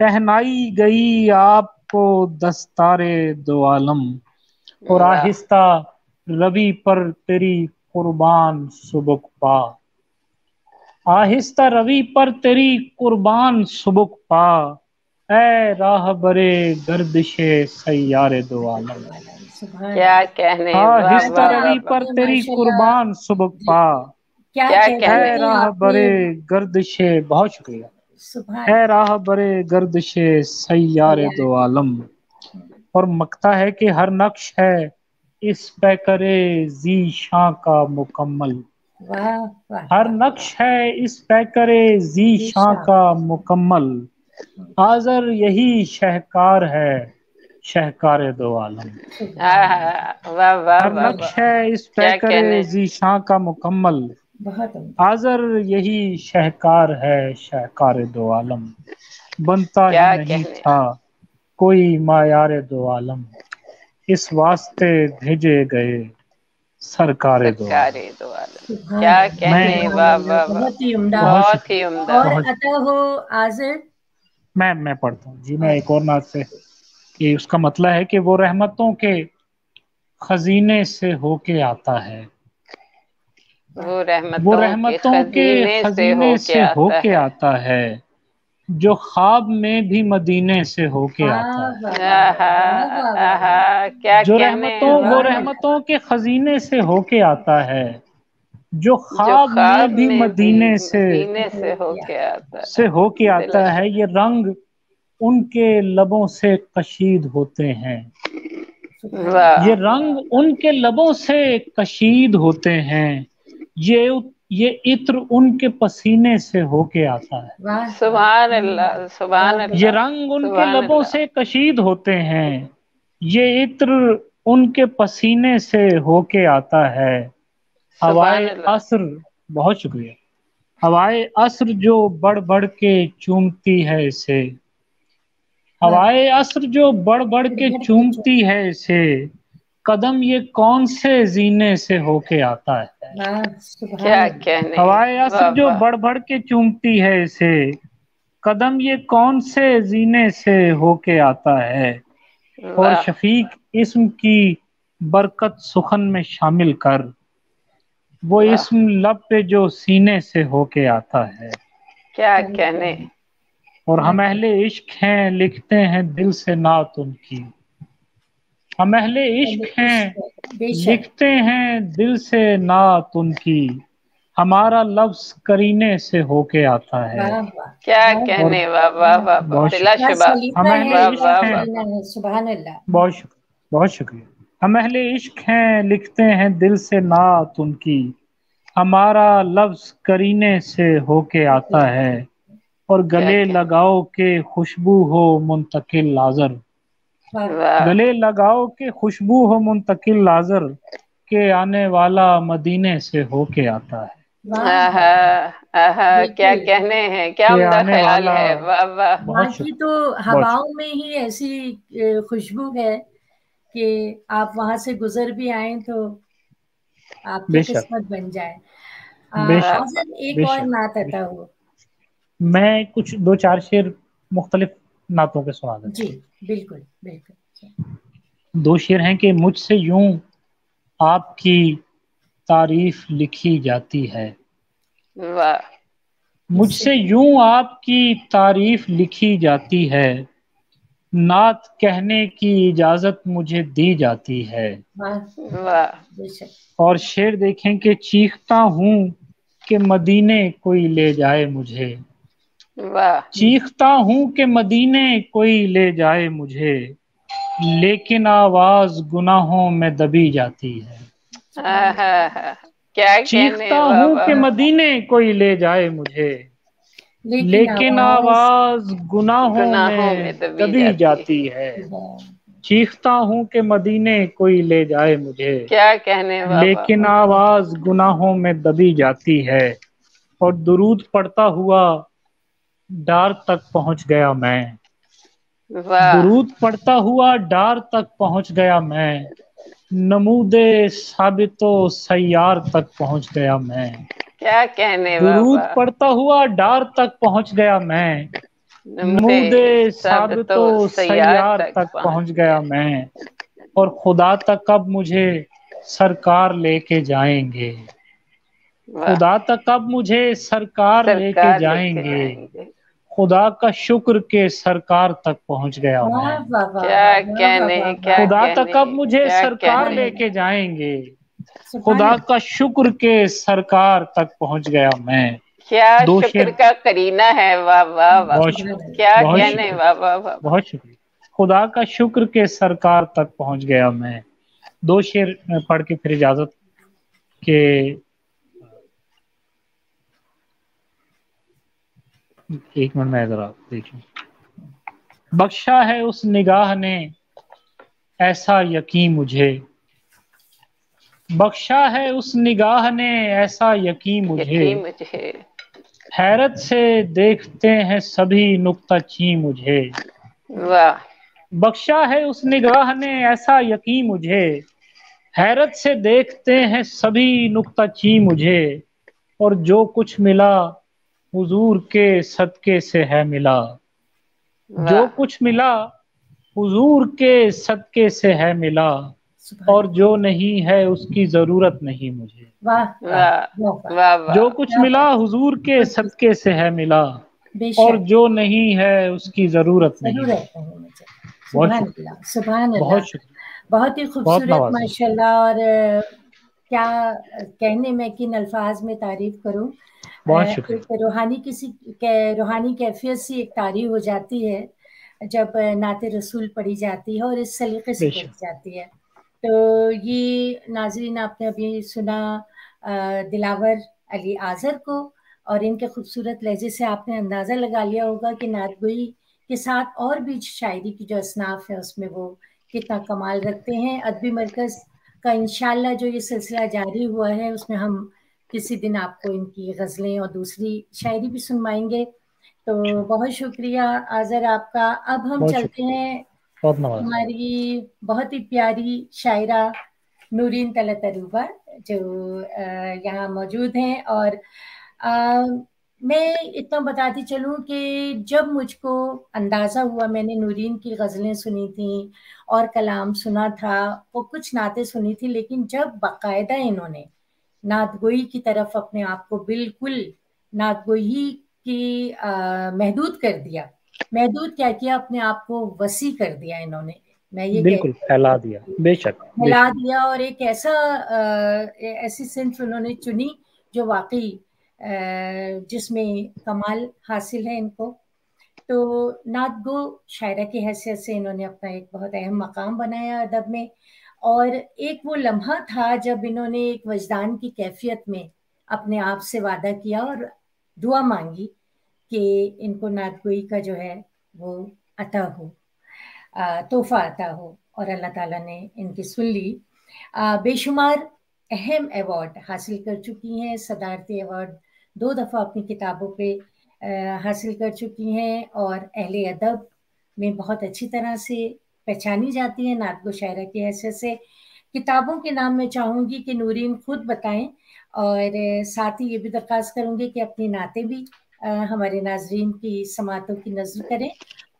[SPEAKER 3] पहनाई गई आपको दस्तारे दो आलम। और आहिस्ता रवि पर तेरी कुर्बान सुबुक पा। आहिस्ता रवि पर तेरी कुर्बान सुबुक पा। ए राह बरे गर्दिशे सैयारे दो आलम।
[SPEAKER 2] क्या कहने
[SPEAKER 3] आहिस्ता रवि पर तेरी कुर्बान सुबुक पा। क्या कहने राह बरे गर्दिशे बहुत शुक्रिया। है राह बरे गर्दशे सैयारे। दो आलम। और मकता है कि हर नक्श है। इस पे करे जी शाह का मुकम्मल। हर नक्श है इस पे करे जी शाह का मुकम्मल। हाजर यही शहकार है शहकार दो आलम। हर नक्श है इस पे करे
[SPEAKER 2] जी
[SPEAKER 3] शाह का मुकम्मल। आजर यही शहकार है शहकार दो आलम। बनता ही नहीं था। कोई मायार दो आलम इस वास्ते भेजे गए सरकार दो
[SPEAKER 2] क्या कहने, वाह, वाह।
[SPEAKER 1] बहुत ही उम्दा।
[SPEAKER 2] बहुत ही उम्दा।
[SPEAKER 1] और
[SPEAKER 3] बहुत-
[SPEAKER 1] अता हो आजिर
[SPEAKER 3] मैं मैं पढ़ता हूँ। जी मैं एक और नात से कि उसका मतलब है कि वो रहमतों के खजीने से होके आता है।
[SPEAKER 2] वो रहमतों,
[SPEAKER 3] वो रहमतों के खजीने से होके
[SPEAKER 2] आता
[SPEAKER 3] आता है। जो ख्वाब में भी मदीने से होके आता है।
[SPEAKER 2] है। आहा, क्या
[SPEAKER 3] जो रहमतों वो रहमतों के खजीने से होके आता है। जो ख्वाब
[SPEAKER 2] ख्वाब
[SPEAKER 3] में भी मदीने से
[SPEAKER 2] से होके आता है।
[SPEAKER 3] से होके आता है ये रंग उनके लबों से कशीद होते हैं। ये रंग उनके लबों से कशीद होते हैं। ये ये इत्र उनके पसीने से होके आता है।
[SPEAKER 2] सुभान अल्लाह सुभान
[SPEAKER 3] ये रंग उनके लबों से कशीद होते हैं। ये इत्र उनके पसीने से होके आता है। हवाए असर बहुत शुक्रिया। हवाए असर जो बढ़ बढ़ के चूमती है इसे। हवाए असर जो बढ़ बढ़ के चूमती है इसे। कदम ये कौन से जीने से होके आता है?
[SPEAKER 2] क्या कहने?
[SPEAKER 3] हवाए असर जो। बढ़ बढ़ के चूमती है इसे कदम ये कौन से जीने से होके आता है? और शफीक इस्म की बरकत सुखन में शामिल कर वो। इस्म लब पे जो सीने से होके आता है।
[SPEAKER 2] क्या कहने?
[SPEAKER 3] और हम अहले इश्क हैं लिखते हैं दिल से नात उनकी हम अहले इश्क हैं लिखते हैं दिल से नात उनकी हमारा लफ्ज करीने से होके आता है।
[SPEAKER 2] क्या कहने वाह वाह
[SPEAKER 3] बहुत बहुत शुक्रिया बहुत शुक्रिया। हम अहले इश्क हैं लिखते हैं दिल से नात उनकी हमारा लफ्ज करीने से होके आता है। और गले लगाओ के खुशबू हो मुंतकिल लाजर। गले लगाओ के खुशबू हो मुंतकिल लाजर के आने वाला मदीने से होके आता है।
[SPEAKER 1] वाह,
[SPEAKER 2] आहा आहा क्या कहने हैं क्या
[SPEAKER 3] आने
[SPEAKER 2] ख्याल है? वाह वाह।
[SPEAKER 3] बहुत
[SPEAKER 1] की तो हवाओं में ही ऐसी खुशबू है कि आप वहाँ से गुजर भी आए तो आपकी। किस्मत बन जाए। एक और नात अता हो
[SPEAKER 3] मैं कुछ दो चार शेर मुख्तलिफ़ नातों के सुना देता
[SPEAKER 1] जी बिल्कुल बिल्कुल
[SPEAKER 3] दो शेर हैं कि मुझसे यूँ आपकी तारीफ़ लिखी जाती है।
[SPEAKER 2] वाह।
[SPEAKER 3] मुझसे यूँ आपकी तारीफ़ लिखी जाती है। नात कहने की इजाज़त मुझे दी जाती है।
[SPEAKER 1] वाह।
[SPEAKER 2] वाह।
[SPEAKER 3] और शेर देखें कि चीखता हूँ कि मदीने कोई ले जाए मुझे। चीखता हूँ कि मदीने कोई ले जाए मुझे लेकिन आवाज़ गुनाहों में दबी जाती है।
[SPEAKER 2] आहा क्या
[SPEAKER 3] चीखता हूँ कि मदीने कोई ले जाए मुझे लेकिन आवाज़ गुनाहों
[SPEAKER 2] गुनाहों
[SPEAKER 3] में
[SPEAKER 2] में दबी
[SPEAKER 3] दबी
[SPEAKER 2] जाती
[SPEAKER 3] जाती है। चीखता हूँ कि मदीने कोई ले जाए मुझे
[SPEAKER 2] क्या कहने वाह
[SPEAKER 3] लेकिन आवाज़ गुनाहों में दबी जाती है और दुरूद पड़ता हुआ डार तक पहुँच गया मैं। दुरूद पढ़ता हुआ डार तक पहुँच गया मैं। नमूदे साबितो सैयार तक पहुँच गया मैं।
[SPEAKER 2] क्या कहने
[SPEAKER 3] दुरूद पढ़ता हुआ डार तक पहुँच गया मैं। नमूदे साबितो सैयार तक पहुँच गया मैं। और खुदा तक अब मुझे सरकार लेके जाएँगे। खुदा तक अब मुझे सरकार
[SPEAKER 2] सरकार
[SPEAKER 3] लेके जाएँगे। खुदा का शुक्र के सरकार तक पहुँच गया मैं
[SPEAKER 2] क्या कहने क्या
[SPEAKER 3] खुदा तक अब मुझे सरकार लेके जाएँगे। खुदा का शुक्र के सरकार तक पहुँच गया मैं।
[SPEAKER 2] क्या
[SPEAKER 3] दो
[SPEAKER 2] शुक्र
[SPEAKER 3] शेर-
[SPEAKER 2] का करीना है वाह वाह क्या कहने वाह वाह वाह।
[SPEAKER 3] बहुत शुक्रिया। खुदा का शुक्र के सरकार तक पहुँच गया मैं। दो शेर पढ़ के फिर इजाज़त के एक मिनट में जरा देखिए बख्शा है उस निगाह ने ऐसा यकीन मुझे। बख्शा है उस निगाह ने ऐसा यकीन मुझे।
[SPEAKER 2] मुझे।
[SPEAKER 3] हैरत से देखते हैं सभी नुकता ची मुझे।
[SPEAKER 2] वाह।
[SPEAKER 3] बख्शा है उस निगाह ने ऐसा यकीन मुझे। हैरत से देखते हैं सभी नुक्ता ची मुझे। और जो कुछ मिला हुजूर के सदके से है मिला। जो कुछ मिला हुजूर के सदके से है मिला। और जो नहीं है उसकी ज़रूरत नहीं मुझे।
[SPEAKER 1] वाह।
[SPEAKER 2] वाह। वाह।
[SPEAKER 3] जो कुछ मिला हुजूर के सदके से है मिला। और जो नहीं है उसकी ज़रूरत नहीं।
[SPEAKER 1] बहुत शुक्रिया। बहुत बहुत ही खूबसूरत माशाल्लाह। और क्या कहने में किन अल्फाज में तारीफ़ करूँ? रूहानी किसी के, रूहानी कैफियत से एक तारीफ़ हो जाती है जब नाते रसूल पढ़ी जाती है और इस सलीके से पढ़ी जाती है। तो ये नाजरीन आपने अभी सुना दिलावर अली आज़र को और इनके खूबसूरत लहजे से आपने अंदाज़ा लगा लिया होगा कि नातगोई के साथ और भी शायरी की जो असनाफ है उसमें वो कितना कमाल रखते हैं। अदबी मरकज़ का इनशाला जो ये सिलसिला जारी हुआ है उसमें हम किसी दिन आपको इनकी गज़लें और दूसरी शायरी भी सुनवाएँगे। तो बहुत शुक्रिया आजर आपका। अब हम चलते हैं हमारी बहुत ही प्यारी शायरा नूरीन तलत अरूबा जो यहाँ मौजूद हैं और आ, मैं इतना बताती चलूँ कि जब मुझको अंदाज़ा हुआ मैंने नूरीन की गज़लें सुनी थी और कलाम सुना था वो कुछ नाते सुनी थी लेकिन जब बाकायदा इन्होंने नातगोई की तरफ़ अपने आप को बिल्कुल नातगोई की महदूद कर दिया। महदूद क्या किया? अपने आप को वसी कर दिया इन्होंने।
[SPEAKER 3] मैं ये बिल्कुल फैला दिया बेशक
[SPEAKER 1] फैला दिया और एक ऐसा ऐसी सिंफ उन्होंने चुनी जो वाकई जिसमें कमाल हासिल है इनको। तो नात गो शायरा की हैसियत से इन्होंने अपना एक बहुत अहम मकाम बनाया अदब में। और एक वो लम्हा था जब इन्होंने एक वजदान की कैफियत में अपने आप से वादा किया और दुआ मांगी कि इनको नातगोई का जो है वो अता हो तोहफा अता हो और अल्लाह ताला ने इनकी सुन ली। बेशुमार अहम अवार्ड हासिल कर चुकी हैं। सदारती अवार्ड दो दफ़ा अपनी किताबों पे हासिल कर चुकी हैं और अहले अदब में बहुत अच्छी तरह से पहचानी जाती हैं नात शायरा की हैसियत से। किताबों के नाम मैं चाहूँगी कि नूरीन खुद बताएँ और साथ ही ये भी दरख्वास्त करूँगी कि अपनी नाते भी हमारे नाजरीन की समातों की नज़र करें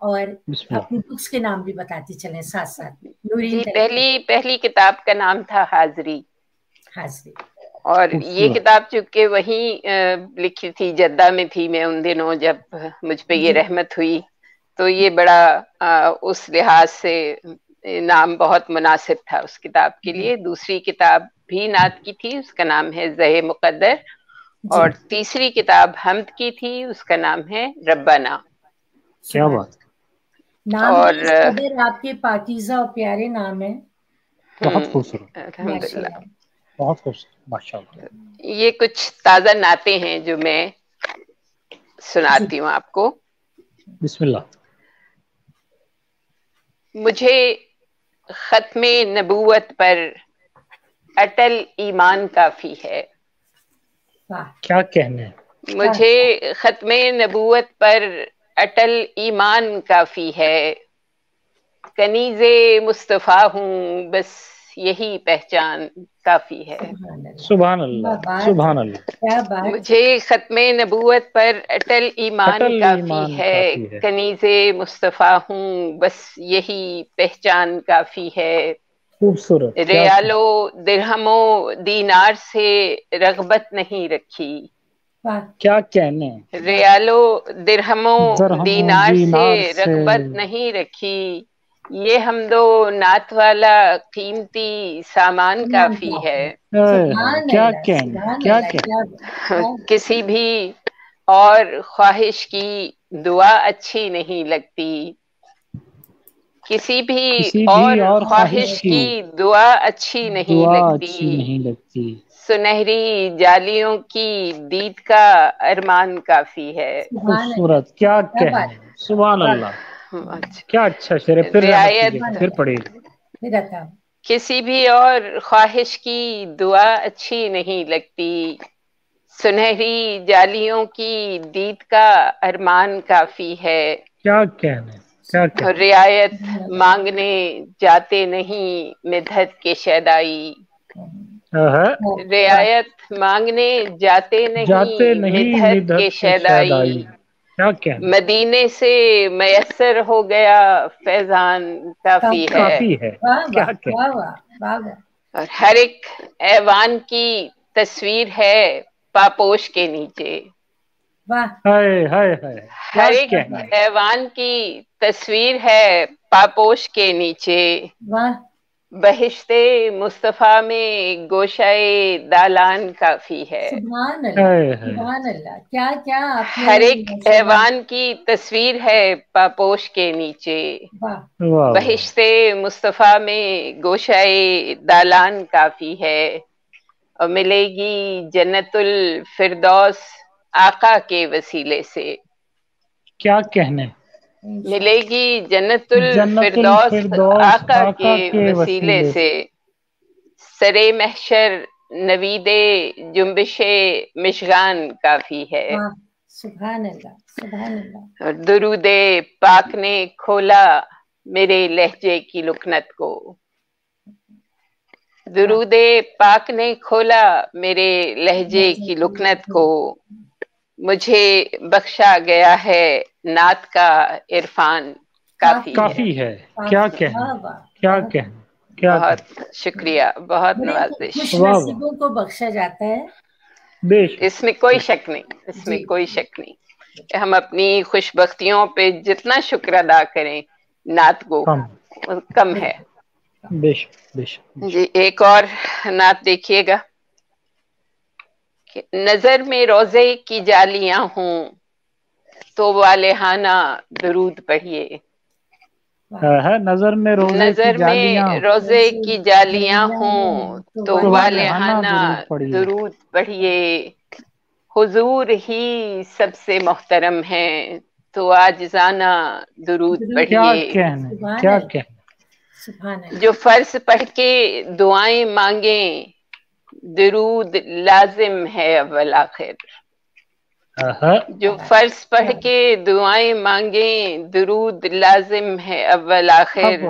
[SPEAKER 1] और अपनी बुक्स के नाम भी बताती चलें साथ साथ
[SPEAKER 2] नूरीन पहली पहली किताब का नाम था हाजरी।
[SPEAKER 1] हाजरी।
[SPEAKER 2] और ये किताब चूँकि वही लिखी थी जद्दा में थी मैं उन दिनों जब मुझ पे ये रहमत हुई तो ये बड़ा उस लिहाज से नाम बहुत मुनासिब था उस किताब के लिए। दूसरी किताब भी नात की थी उसका नाम है जहे मुकद्दर और तीसरी किताब हमद की थी उसका नाम है रब्बाना।
[SPEAKER 3] क्या बात।
[SPEAKER 1] नाम और आपके पाकिजा और प्यारे नाम है।
[SPEAKER 3] बहुत खूबसूरत। बहुत खूबसूरत माशाल्लाह।
[SPEAKER 2] ये कुछ ताज़ा नाते हैं जो मैं सुनाती हूँ आपको।
[SPEAKER 3] बिस्मिल्लाह।
[SPEAKER 2] मुझे खत्म नबूवत पर अटल ईमान काफ़ी है।
[SPEAKER 3] क्या कहने
[SPEAKER 2] मुझे खत्म नबूवत पर अटल ईमान काफ़ी है। कनीजे मुस्तफ़ा हूँ बस यही पहचान। काफ़ी है।
[SPEAKER 3] सुबह सुबह
[SPEAKER 2] मुझे खत्म नबूत पर अटल ईमान काफ़ी, है, काफ़ी है। कनीजे मुस्तफ़ा हूँ बस यही पहचान काफ़ी है।
[SPEAKER 3] खूबसूरत
[SPEAKER 2] रियालो दिरहमो दीनार से रगबत नहीं रखी।
[SPEAKER 3] क्या कहने?
[SPEAKER 2] रियालो दिरहमो दीनार, दीनार से रगबत नहीं रखी। ये हम दो नात वाला कीमती सामान काफ़ी है।
[SPEAKER 3] क्या कहने क्या कहने
[SPEAKER 2] किसी भी और ख्वाहिश की दुआ अच्छी नहीं लगती। किसी भी किसी और, और ख्वाहिश की दुआ अच्छी नहीं दुआ लगती। अच्छी
[SPEAKER 3] नहीं लगती।
[SPEAKER 2] सुनहरी जालियों की दीद का अरमान काफ़ी है।
[SPEAKER 3] खूबसूरत क्या कहने सुबह अल्लाह। अच्छा। क्या अच्छा शेर फिर
[SPEAKER 2] रियायत
[SPEAKER 3] फिर पढ़े।
[SPEAKER 2] किसी भी और ख्वाहिश की दुआ अच्छी नहीं लगती। सुनहरी जालियों की दीद का अरमान काफ़ी है।
[SPEAKER 3] क्या कहने क्या कहने
[SPEAKER 2] रियायत मांगने जाते नहीं मिधत के शैदाई
[SPEAKER 3] हाँ,
[SPEAKER 2] रियायत मांगने जाते नहीं
[SPEAKER 3] जाते नहीं
[SPEAKER 2] मिधत के शैदाई
[SPEAKER 3] क्या
[SPEAKER 2] मदीने से मैसर हो गया फैजान काफ़ी है
[SPEAKER 3] काफ़ी है।
[SPEAKER 1] वाह
[SPEAKER 3] क्या
[SPEAKER 1] वाह
[SPEAKER 2] और हर एक ऐवान की तस्वीर है पापोश के नीचे।
[SPEAKER 3] हाय हाय हाय।
[SPEAKER 2] हर एक ऐवान की तस्वीर है पापोश के नीचे।
[SPEAKER 1] वाह।
[SPEAKER 2] बहिश्ते मुस्तफ़ा में गोशाए दालान काफ़ी है।
[SPEAKER 1] सुभान अल्लाह
[SPEAKER 3] हाय हाय।
[SPEAKER 1] सुभान अल्लाह क्या क्या
[SPEAKER 2] हर एक ऐवान की तस्वीर है पापोश के नीचे।
[SPEAKER 1] वाह।
[SPEAKER 3] वाह वाह।
[SPEAKER 2] बहिश्ते मुस्तफ़ा में गोशाए दालान काफ़ी है। और मिलेगी जन्नतुल फिरदौस आका के वसीले से।
[SPEAKER 3] क्या कहने?
[SPEAKER 2] मिलेगी जन्नतुल फिरदौस आका के
[SPEAKER 3] के
[SPEAKER 2] वसीले से। सरे महशर नवीदे जुम्बिशे मिशगान काफ़ी है।
[SPEAKER 1] वाह सुभान अल्लाह सुभान अल्लाह
[SPEAKER 2] और दुरूदे पाक ने खोला मेरे लहजे की लुकनत को। दुरूदे पाक ने खोला मेरे लहजे की लुकनत को। मुझे बख्शा गया है नात का इरफान। काफ़ी है।
[SPEAKER 3] काफ़ी है। क्या कहने?
[SPEAKER 1] वाह, वाह।
[SPEAKER 3] क्या कहने? क्या
[SPEAKER 2] बहुत शुक्रिया बहुत नवाजिश
[SPEAKER 1] को बख्शा जाता है।
[SPEAKER 2] इसमें कोई शक नहीं इसमें कोई शक नहीं हम अपनी खुशबख्तियों पे जितना शुक्र अदा करें नात को
[SPEAKER 3] कम।
[SPEAKER 2] कम है।
[SPEAKER 3] बेश बेश बेश।
[SPEAKER 2] जी एक और नात देखिएगा। नज़र में रोज़े की जालियाँ हों तो वालेहाना दरूद पढ़िए।
[SPEAKER 3] हाँ, नज़र में रोज़े
[SPEAKER 2] नज़र
[SPEAKER 3] की जालियाँ
[SPEAKER 2] में रोज़े की जालियाँ हूँ तो वालेहाना
[SPEAKER 3] वालेहाना दरूद पढ़िए।
[SPEAKER 2] हुजूर ही सबसे मोहतरम है तो आज जाना
[SPEAKER 1] दरूद
[SPEAKER 2] पढ़िए।
[SPEAKER 3] क्या
[SPEAKER 1] अल्लाह।
[SPEAKER 2] जो फ़र्ज़ पढ़ के दुआएँ मांगे दरूद लाजिम है अव्वल आखिर। जो फ़र्ज़ पढ़ के दुआएँ मांगे दरूद लाजिम है अव्वल आखिर।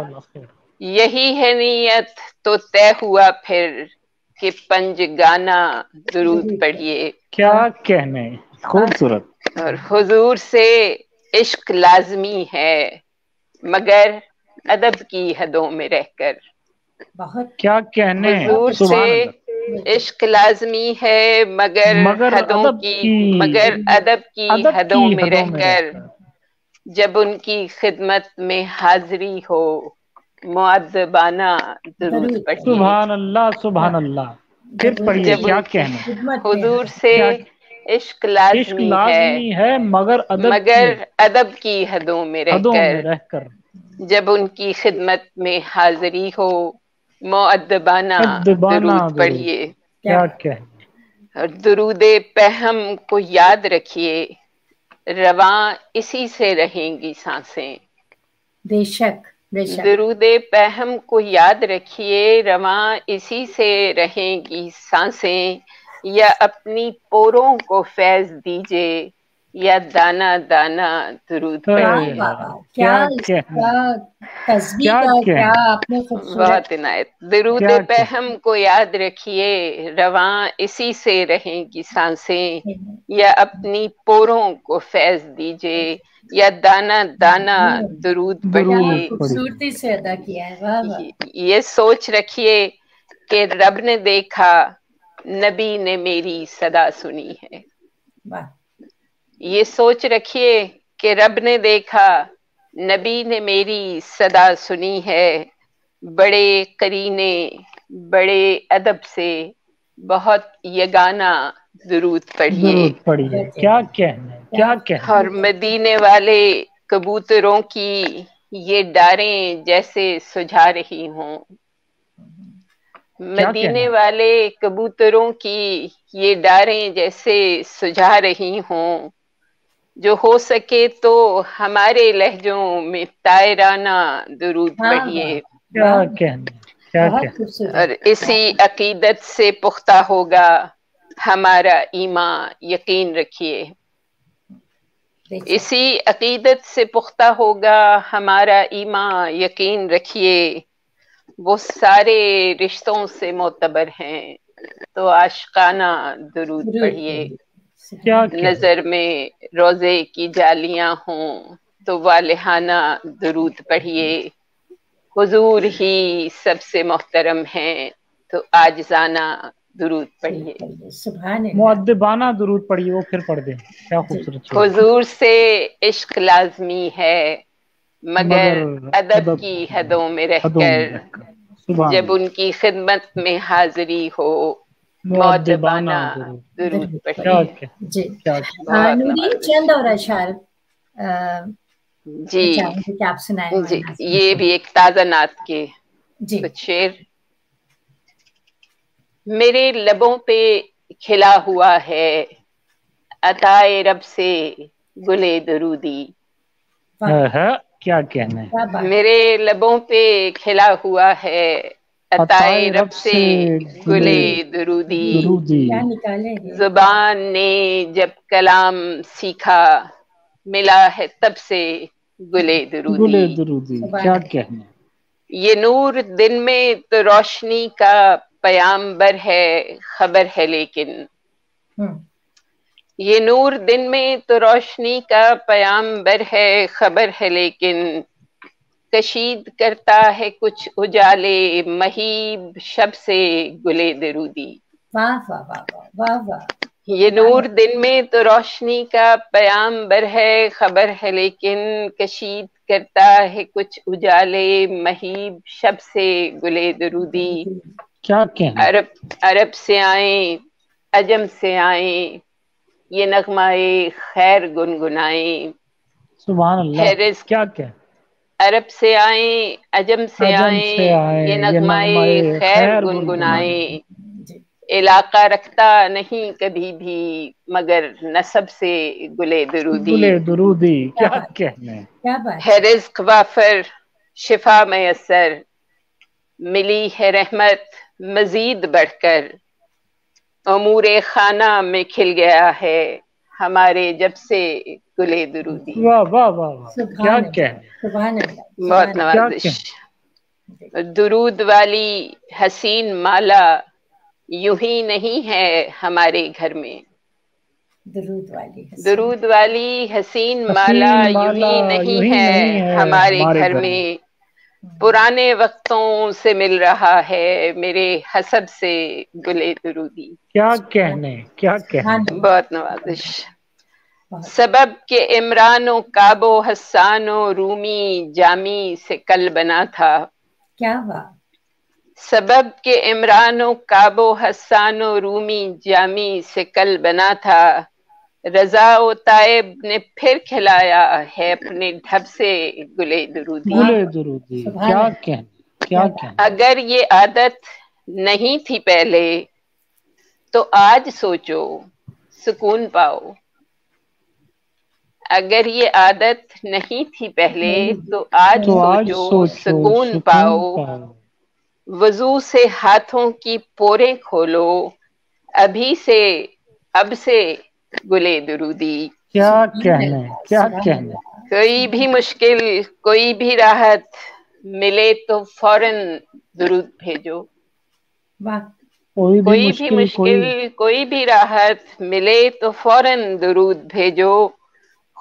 [SPEAKER 2] यही है नीयत तो तय हुआ फिर कि पंज गाना दरूद पढ़िए।
[SPEAKER 3] क्या कहने खूबसूरत।
[SPEAKER 2] और हुजूर से इश्क लाजमी है मगर अदब की हदों में रहकर।
[SPEAKER 1] बहुत
[SPEAKER 3] क्या कहने
[SPEAKER 2] हुजूर से। इश्क लाजमी है मगर,
[SPEAKER 3] मगर
[SPEAKER 2] हदों
[SPEAKER 3] अदब
[SPEAKER 2] की,
[SPEAKER 3] की-
[SPEAKER 2] मगर अदब की
[SPEAKER 3] अदब
[SPEAKER 2] हदों में
[SPEAKER 3] में
[SPEAKER 2] रहकर। जब उनकी खिदमत में हाजिरी हो दरूद।
[SPEAKER 3] अल्लाह सुभान अल्लाह फिर पढ़िए क्या कहने
[SPEAKER 2] हुजूर से इश्क
[SPEAKER 3] इश्क
[SPEAKER 2] लाजमी है
[SPEAKER 3] है मगर अदब
[SPEAKER 2] मगर
[SPEAKER 3] की
[SPEAKER 2] अदब की हदों में रहकर
[SPEAKER 3] रहकर।
[SPEAKER 2] जब उनकी खिदमत में हाजिरी हो मुअद्दबाना दरूद। पढ़िए। और दरूदे पहम को याद रखिए। रवा इसी से रहेंगी साँसें।
[SPEAKER 1] बेशक बेशक।
[SPEAKER 2] दरूदे पहम को याद रखिए रवा इसी से रहेंगी साँसें। या अपनी पोरों को फैज दीजिए। या दाना दाना दरूद
[SPEAKER 3] वाह।
[SPEAKER 1] क्या
[SPEAKER 3] क्या
[SPEAKER 1] आपने
[SPEAKER 2] बहुत इनायत दरूद पहम को याद रखिए रवा इसी से रहेंगी साँसें। या अपनी पोरों को फैज दीजिए या दाना दाना दरूद पढ़िए
[SPEAKER 1] खूबसूरती से अदा किया है। वाह वाह।
[SPEAKER 2] ये- ये सोच रखिए कि रब ने देखा नबी ने मेरी सदा सुनी है।
[SPEAKER 1] वाह।
[SPEAKER 2] ये सोच रखिए कि रब ने देखा नबी ने मेरी सदा सुनी है। बड़े करीने बड़े अदब से बहुत यगाना दरूद पढ़िए।
[SPEAKER 3] पढ़िए। क्या कहने क्या कहने
[SPEAKER 2] और मदीने वाले कबूतरों की ये डारें जैसे सुझा रही हूँ। मदीने वाले कबूतरों की ये डारें जैसे सुझा रही हूँ। जो हो सके तो हमारे लहजों में तायराना दरूद
[SPEAKER 1] हाँ,
[SPEAKER 2] पढ़िए
[SPEAKER 1] खूबसूरत।
[SPEAKER 2] और इसी अकीदत से पुख्ता होगा हमारा ईमान यकीन रखिए। इसी अकीदत से पुख्ता होगा हमारा ईमान यकीन रखिए। वो सारे रिश्तों से मोतबर हैं। तो आशकाना दुरूद पढ़िए।
[SPEAKER 3] क्या
[SPEAKER 2] नज़र में रोज़े की जालियाँ हों तो वालिहाना दुरूद पढ़िए। हुजूर ही सबसे मोहतरम हैं तो आजजाना दुरूद पढ़िए।
[SPEAKER 1] अल्लाह।
[SPEAKER 3] दुरूद पढ़िए वो फिर पढ़ दें। क्या खूबसूरत
[SPEAKER 2] हुजूर से इश्क लाजमी है मगर अदब की हदों में रहकर। जब उनकी खिदमत में हाजिरी हो
[SPEAKER 1] जी। चंद और अशार
[SPEAKER 2] जी।
[SPEAKER 1] आप सुनाएँ?
[SPEAKER 2] जी ये भी एक ताज़ा नात के कुछ शेर। मेरे लबों पे खिला हुआ है अताए रब से गुले दरूदी।
[SPEAKER 3] है, है? क्या कहने
[SPEAKER 2] मेरे लबों पे खिला हुआ है अताए रब से गुले दरूदी।
[SPEAKER 1] हैं?
[SPEAKER 2] ज़ुबान ने जब कलाम सीखा मिला है तब से गुले
[SPEAKER 3] गुले
[SPEAKER 2] दुरूदी
[SPEAKER 3] क्या। कहने
[SPEAKER 2] ये नूर दिन में तो रोशनी का पयाम्बर है खबर है लेकिन।
[SPEAKER 1] हम्म,
[SPEAKER 2] ये नूर दिन में तो रोशनी का पयाम्बर है खबर है लेकिन। कशीद करता है कुछ उजाले महीब शब से गुले दरूदी।
[SPEAKER 1] वाह वाह वाह वाह वाह
[SPEAKER 2] ये नूर दिन में तो रोशनी का प्याम बर है खबर है लेकिन कशीद करता है कुछ उजाले महीब शब से गुले दरूदी।
[SPEAKER 3] क्या कहने?
[SPEAKER 2] अरब अरब से आए अजम से आए ये नगमाए खैर गुनगुनाए। सुबह क्या
[SPEAKER 3] क्या कह
[SPEAKER 2] अरब से आए अजम से आए ये नगमाए खैर गुनगुनाए। इलाका रखता नहीं कभी भी मगर नसब से गुले दरूदी।
[SPEAKER 3] गुले दुरूदी क्या कहने
[SPEAKER 1] क्या बात।
[SPEAKER 2] है रिज्क वाफर शिफा मयसर मिली है रहमत मजीद बढ़कर। अमूर खाना में खिल गया है हमारे जब से गुले दरूदी।
[SPEAKER 3] वाह वाह वाह वाह। क्या। कहने
[SPEAKER 2] बहुत नवाजिश। दुरूद वाली हसीन माला यूँ ही नहीं है हमारे घर में।
[SPEAKER 1] दरूद वाली हसीन।
[SPEAKER 2] दुरूद वाली हसीन माला यूँ ही नहीं
[SPEAKER 3] है
[SPEAKER 2] हमारे घर में। पुराने वक्तों से मिल रहा है मेरे हसब से गुले दुरूदी।
[SPEAKER 3] क्या कहने क्या कहने?
[SPEAKER 2] बहुत नवाजिश। सबब के इमरानो काबो हसानो रूमी जामी से कल बना था।
[SPEAKER 1] क्या हुआ
[SPEAKER 2] सबब के इमरानो काबो हसानो रूमी जामी से कल बना था। रजा ओ ताइब ने फिर खिलाया है अपने ढब से गुले दुरूदी।
[SPEAKER 3] गुले दुरूदी क्या
[SPEAKER 1] अल्लाह।
[SPEAKER 3] कहने क्या
[SPEAKER 2] अगर ये आदत नहीं थी पहले तो आज सोचो सुकून पाओ। अगर ये आदत नहीं थी पहले तो आज
[SPEAKER 3] तो आज
[SPEAKER 2] सोचो सुकून पाओ। वज़ू से हाथों की पोरे खोलो। अभी से अब से गुले दुरूदी।
[SPEAKER 3] क्या कहने क्या कहने
[SPEAKER 2] कोई भी मुश्किल कोई भी राहत मिले तो फ़ौरन दुरूद भेजो।
[SPEAKER 3] कोई भी
[SPEAKER 2] कोई भी
[SPEAKER 3] मुश्किल
[SPEAKER 2] मुश्किल
[SPEAKER 3] कोई
[SPEAKER 2] कोई भी राहत मिले तो फ़ौरन दुरूद भेजो।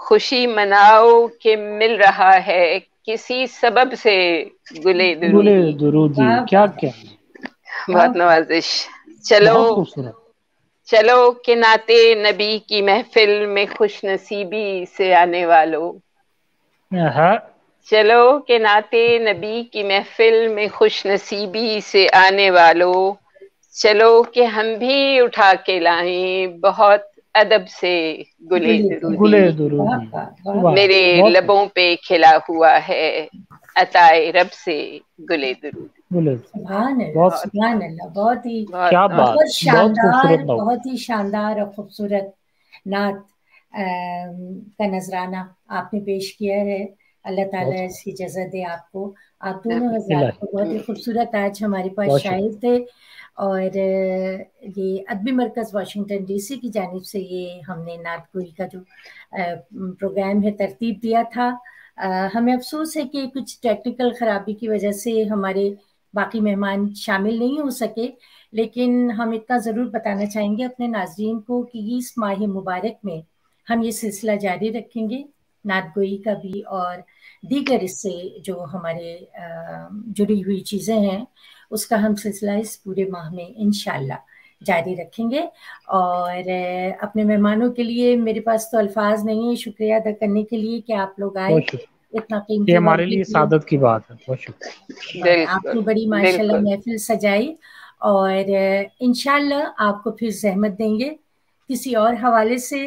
[SPEAKER 2] खुशी मनाओ कि मिल रहा है किसी सबब से गुले
[SPEAKER 3] गुले
[SPEAKER 2] दुरूदी
[SPEAKER 1] वाह,
[SPEAKER 3] क्या
[SPEAKER 2] बहुत नवाजिश। चलो चलो के नाते नबी की महफिल में खुश नसीबी से आने वालों। चलो के नाते नबी की महफिल में खुश नसीबी से आने वालों। चलो कि हम भी उठा के लाएँ बहुत अदब से गुले
[SPEAKER 1] गुले-
[SPEAKER 2] दुरूदी।
[SPEAKER 3] दुरूदी।
[SPEAKER 2] मेरे
[SPEAKER 3] बहुत
[SPEAKER 2] लबों पे खिला हुआ है अताए रब से गुले दुरूदी।
[SPEAKER 3] बहुत-
[SPEAKER 1] बहुत ही
[SPEAKER 3] क्या बात
[SPEAKER 1] बहुत शानदार बहुत ही शानदार और खूबसूरत नात का नजराना आपने पेश किया है। अल्लाह ताला इसकी इजाज़त दे आपको। आप दोनों हजरात को बहुत ही खूबसूरत आज हमारे पास शाहिद थे। और ये अदबी मरकज़ वाशिंगटन डीसी की जानब से ये हमने नात गोई का जो प्रोग्राम है, तरतीब दिया था। हमें अफसोस है कि कुछ टेक्निकल ख़राबी की वजह से हमारे बाकी मेहमान शामिल नहीं हो सके, लेकिन हम इतना ज़रूर बताना चाहेंगे अपने नाजरीन को कि इस माह मुबारक में हम ये सिलसिला जारी रखेंगे नात गोई का भी और दीगर इससे जो हमारे जुड़ी हुई चीज़ें हैं उसका हम सिलसिला इस पूरे माह में इन जारी रखेंगे। और अपने मेहमानों के लिए मेरे पास तो अल्फाज नहीं है शुक्रिया अदा करने के लिए कि आप लोग आए।
[SPEAKER 3] इतना कीमती हमारे लिए सादत की बात है बहुत शुक्रिया।
[SPEAKER 1] आपने बड़ी माशाल्लाह महफिल सजाई और इनशाला आपको फिर जहमत देंगे किसी और हवाले से।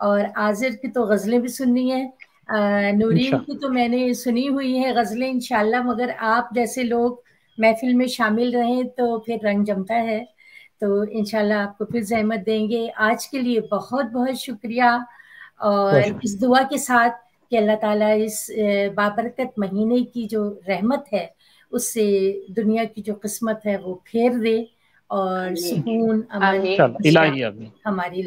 [SPEAKER 1] और आजिर की तो गज़लें भी सुननी है। नूरीन की तो मैंने सुनी हुई है गज़लें इंशाल्लाह मगर आप जैसे लोग महफिल में शामिल रहें तो फिर रंग जमता है। तो इंशाल्लाह आपको फिर जहमत देंगे। आज के लिए बहुत बहुत शुक्रिया और इस दुआ के साथ कि अल्लाह ताला इस बाबरकत महीने की जो रहमत है उससे दुनिया की जो किस्मत है वो फेर दे और सुकून अमन हमारी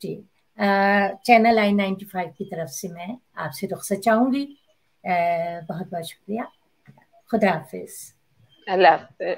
[SPEAKER 1] जी चैनल आई नाइन्टी फाइव की तरफ़ से मैं आपसे रुख्सत चाहूँगी। बहुत बहुत शुक्रिया। खुदा हाफिज
[SPEAKER 2] अल्लाह हाफिज